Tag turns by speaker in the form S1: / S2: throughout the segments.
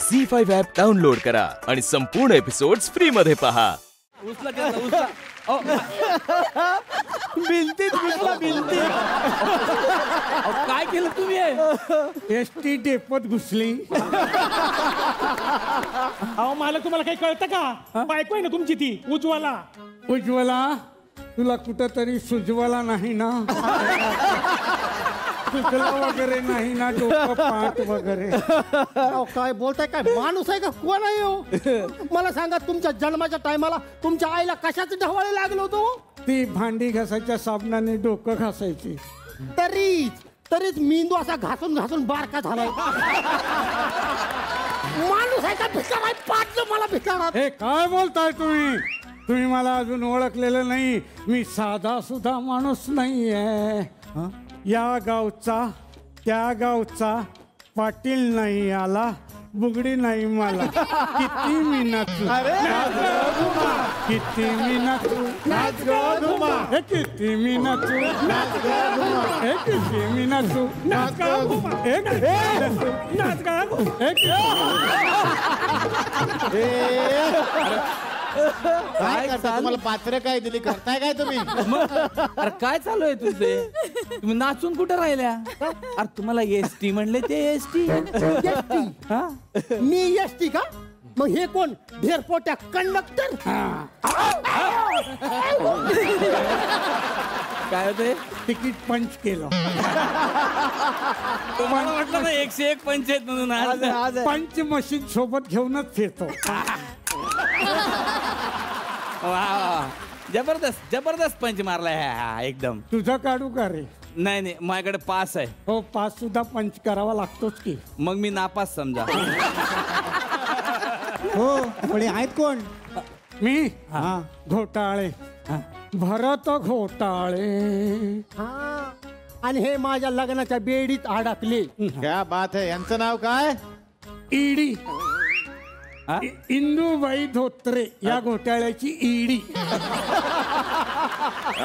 S1: Zee five app download करा आणि संपूर्ण एपिसोड्स फ्री मध्ये पहा.
S2: उचला घेतला उचला. अहो,
S3: भिंतीत घुसला भिंतीत
S2: अहो, काय केलं तुम्ही
S3: एस टी डेपोत घुसली.
S4: अहो मला तुम्हाला काही कळतं का? बायको आहे ना तुमची ती उज्ज्वला.
S3: उज्ज्वला तुला कुठंतरी सुजवला नाही ना? सुजला वगैरे नाही ना डोकं पाठ वगैरे.
S5: अहो, काय बोलताय काय माणूस आहे का? कोण आहे हो? मला सांगा तुमच्या जन्माच्या टायमाला तुमच्या आईला कशाचं ढवाळे लागलं होतं हो?
S3: ती भांडी घासायच्या साबणाने डोकं घासायची.
S5: तरीच तरीच मेंदू असा घासून घासून बारका झालाय. माणूस आहे का भिकार आहे पाडलं मला भिकारात
S3: हे काय बोलताय तुम्ही? तुम्ही मला अजून ओळखलेलं नाही. मी साधा सुद्धा माणूस नाही आहे या गावचा त्या गावचा पाटील नाही आला बुगडी नाही मला. किती मी नाचू किती मी नाचू हे किती मी नाचू हे किती मी नाचू
S6: काय करता? तुम्हाला पात्र काय दिली? करताय काय तुम्ही?
S2: अरे काय चालू आहे तुझे? तुम्ही नाचून कुठे राहिल्या? अरे तुम्हाला एस टी म्हणले ते एस टी हा?
S5: मी एसटी का? मग हे कोण? ढेरपोट्या कंडक्टर?
S2: काय होते
S3: तिकीट पंच केलं.
S2: तुम्हाला वाटलं ना एकशे एक पंचायत म्हणून आज.
S3: पंच मशीन सोबत घेऊनच फिरतो
S2: वा वा. जबरदस्त जबरदस्त पंच मारलाय हा हा एकदम.
S3: तुझं काढू का रे?
S2: नाही नाही माझ्याकडे पास आहे.
S3: हो पाच सुद्धा पंच करावा लागतोच की.
S2: मग मी नापास समजा.
S6: हो पण आहेत कोण?
S3: मी? हा. घोटाळे. भरत घोटाळे.
S5: हा. आणि हे माझ्या लग्नाच्या बेडीत अडकले.
S6: क्या बात आहे यांचं नाव काय?
S3: ईडी.
S2: हा?
S3: इंदूबाई धोत्रे या घोटाळ्याची ईडी.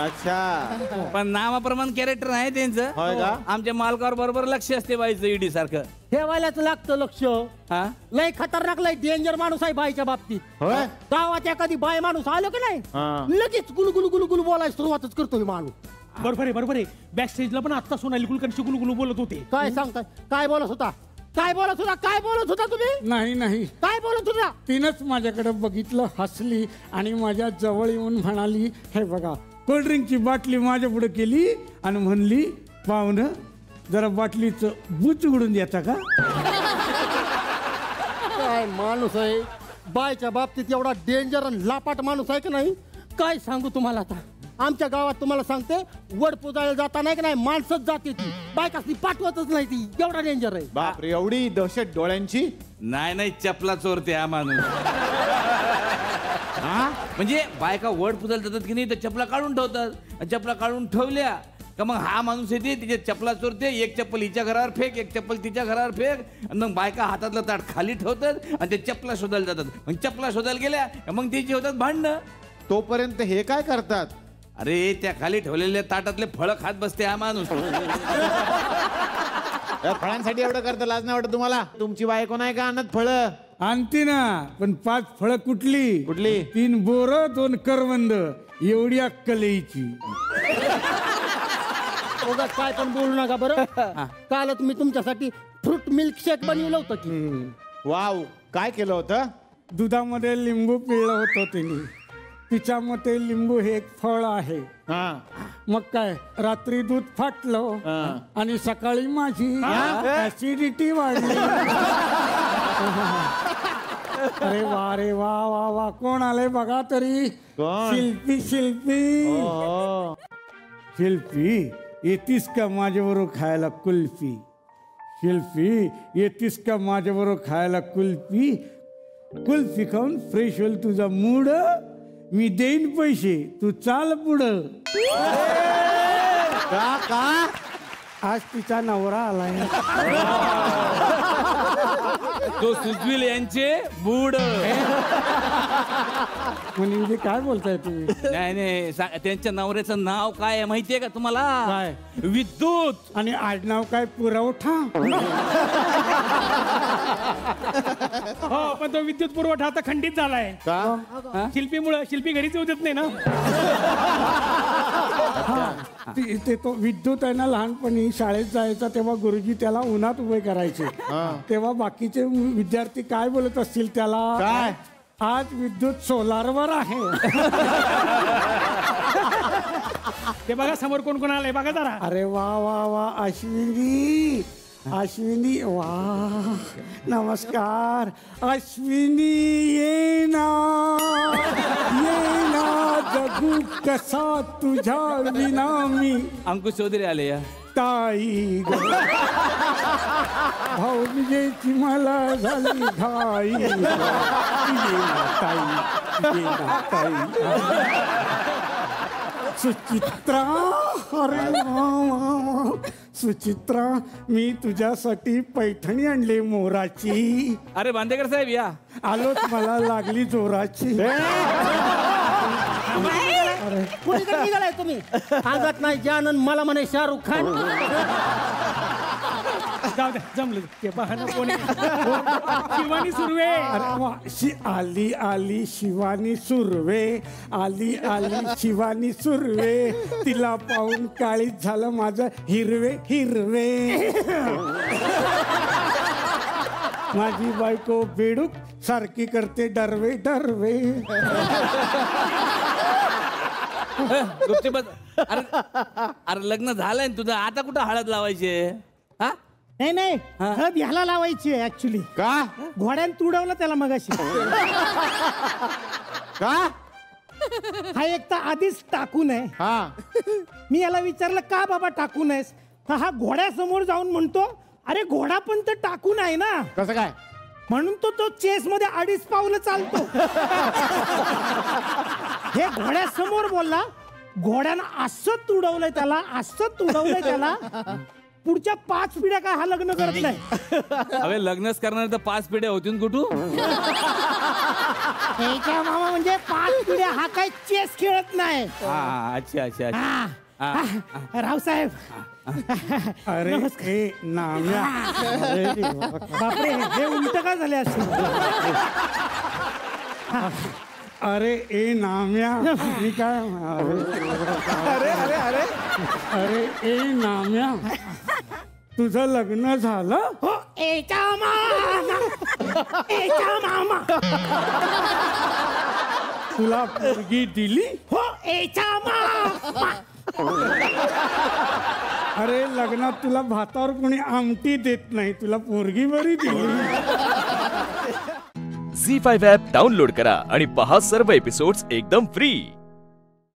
S6: अच्छा.
S2: पण नामाप्रमाण कॅरेक्टर आहे त्यांचं.
S6: होय का?
S2: आमच्या मालकावर बरोबर लक्ष असते बाईचं ईडी सारखं.
S5: ठेवायलाच लागतं लक्ष.
S2: हा?
S5: लय खतरनाक लय डेंजर माणूस आहे बाईच्या बाबतीत.
S6: होय?
S5: गावात एखादी बाय माणूस आलं की
S6: हा.
S5: नाही लगेच गुलगुलू गुलगुलू बोलायला सुरुवातच करतोय माणूस.
S4: बरोबर आहे बरोबर आहे. बॅक स्टेजला पण आता सोनाली कुलकर्णी गुलगुलू बोलत होते.
S5: काय सांगताय? काय बोलत होता? काय बोलत होता? काय बोलत होता तुम्ही?
S3: नाही नाही.
S5: काय बोलत होता?
S3: तिनंच माझ्याकडे बघितलं हसली आणि माझ्या जवळ येऊन म्हणाली हे बघा कोल्ड्रिंकची बाटली माझ्या पुढे केली आणि म्हणली पाहुणं जरा बाटलीचं बुच उघडून देता का?
S5: काय माणूस आहे? बायच्या बाबतीत एवढा डेंजर आणि लापाट माणूस आहे की नाही? काय सांगू तुम्हाला आता? आमच्या गावात तुम्हाला सांगते वड पुजायला जाता नाही की नाही माणसंच जाते ती. बायकासनी पाठवतच नाही ती. एवढा डेंजर आहे.
S6: बापरे एवढी दहशत डोळ्यांची?
S2: नाही नाही चपला चोरते हा माणूस. हा? म्हणजे बायका वड पुजायला जातात की नाही तर चपला काढून ठेवतात. आणि चपला काढून ठेवल्या का मग हा माणूस येते तिच्या चपला चोरते एक चप्पल हिच्या घरावर फेक एक चप्पल तिच्या घरावर फेक. आणि मग बायका हातातलं ताट खाली ठेवतात आणि ते चपला शोधायला जातात. मग चपला शोधायला गेल्या का मग तिची होतात भांडणं.
S6: तोपर्यंत हे काय करतात?
S2: अरे त्या खाली ठेवलेल्या ताटातले फळं खात बसते हा माणूस.
S6: या फळांसाठी एवढं करता लाज नाही वाटत तुम्हाला? तुमची बायको नाही का आणत फळ?
S3: आणते ना पण पाच फळं कुठली?
S6: कुठली?
S3: तीन बोर दोन करवंद. एवढी अक्कल यायची
S5: उगाच काय पण बोलू नका बरं. कालच मी तुमच्यासाठी फ्रूट मिल्क शेक बनवलं होतं की.
S6: वाव काय केलं होतं?
S3: दुधामध्ये लिंबू पिळलं होतं तिने. तिच्या मते लिंबू हे एक फळ आहे.
S6: हा.
S3: मग काय रात्री दूध फाटलं आणि सकाळी माझी ऍसिडिटी वाढली. अरे वा रे वा वा वा. कोण आले बघा तरी?
S6: कोण?
S3: शिल्पी शिल्पी.
S6: हो
S3: शिल्पी येतीस का माझ्याबरोबर खायला कुल्फी? शिल्पी येतीस का माझ्याबरोबर खायला कुल्फी? कुल्फी खाऊन फ्रेश होईल तुझा मूड? मी देईन पैसे तू चाल पुढं.
S6: का का?
S3: आज तिचा नवरा आलाय.
S2: तो सुजविल यांचे बुड
S3: म्हणजे काय बोलताय तुम्ही?
S2: नाही नाही सा- त्यांच्या नवऱ्याचं नाव काय आहे माहितीये का तुम्हाला?
S3: काय?
S2: विद्युत.
S3: आणि आडनाव काय? पुरवठा.
S4: हो पण तो विद्युत पुरवठा आता खंडित झालाय.
S6: का?
S4: शिल्पीमुळं शिल्पी घरीच येऊ देत नाही ना?
S3: ती- ते तो विद्युत आहे ना लहानपणी शाळेत जायचा तेव्हा गुरुजी त्याला उन्हात उभे करायचे. तेव्हा बाकीचे विद्यार्थी काय बोलत असतील त्याला?
S6: काय?
S3: आज विद्युत सोलारवर आहे.
S4: ते बघा समोर कोण कोण आलंय बघा जरा.
S3: अरे वा वा वा अश्विनी. अश्विनी वा नमस्कार. अश्विनी ये ना ये ना जगू कसा तुझ्या विना मी
S2: अंकुश चौधरी आले या.
S3: ताई भाऊजेची मला झाली घाई. ग. ये ना ताई ये ना ताई. सुचित्रा अरे वा वा वा. सुचित्रा मी तुझ्यासाठी पैठणी आणली मोराची.
S2: अरे बांदेकर साहेब या.
S3: आलोच मला लागली जोराची.
S5: निघालाय तुम्ही? सांगत नाही जानन मला म्हणे शाहरुख खान.
S4: जाऊ द्या जमलं. ते बहाणं कोणी. शिवानी सुर्वे.
S3: अरे वा शि आली आली शिवानी सुर्वे. आली आली शिवानी सुर्वे. तिला पाहून काळीच झालं माझं हिरवे हिरवे. माझी बायको बेडूक सारखी करते डरवे डरवे.
S2: गुपचूप बस. अरे अरे लग्न झालंय ना तुझं? आता कुठं हळद लावायचे?
S7: नाही नाही. हळद ह्याला लावायची आहे ऍक्च्युली
S6: का?
S7: घोड्यानं तुडवलं त्याला मगाशी.
S6: का?
S7: हा एक तर आधीच टाकून आहे
S6: हा.
S7: मी याला विचारलं का बाबा टाकून आहेस तर हा घोड्यासमोर जाऊन म्हणतो अरे घोडा पण तर टाकून आहे ना.
S6: कसं काय?
S7: म्हणून तो तो चेस मध्ये अडीच पावलं चालतो. हे घोड्यासमोर बोलला घोड्यानं असं तुडवलंय त्याला असं तुडवलंय त्याला पुढच्या पाच पिढ्या काय हा लग्न करत नाही.
S2: अरे लग्नच करणार तर पाच पिढ्या होतील कुठून?
S7: त्याच्या मामा म्हणजे पाच पिढ्या हा काय चेस खेळत नाही.
S2: हा अच्छा अच्छा अच्छा.
S7: हा. रावसाहेब
S3: अरे हे नाम्या. अरे.
S7: बापरे हे उलट का झाले असते
S3: अरे ए नाम्या. मी काय अरे अरे अरे. अरे ए नाम्या. तुझं लग्न झालं?
S7: हो एचा मामा. एचा मामा.
S3: तुला पोरगी दिली?
S7: हो एचा मामा.
S3: अरे लग्नात तुला भातावर कोणी आमटी देत नाही. तुला पोरगी बरी दिली.
S1: झी फाईव्ह ॲप डाउनलोड करा आणि पहा सर्व एपिसोड्स एकदम फ्री